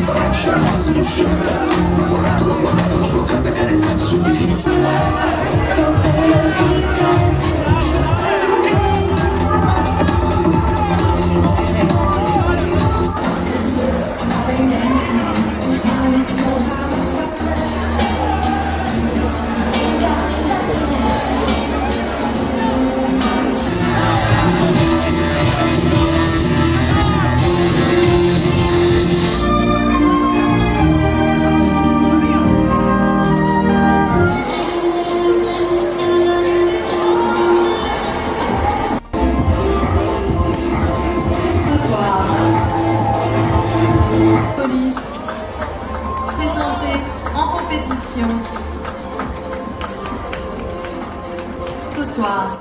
Embora te chamas, chão, chega. Agora en compétition. Ce soir,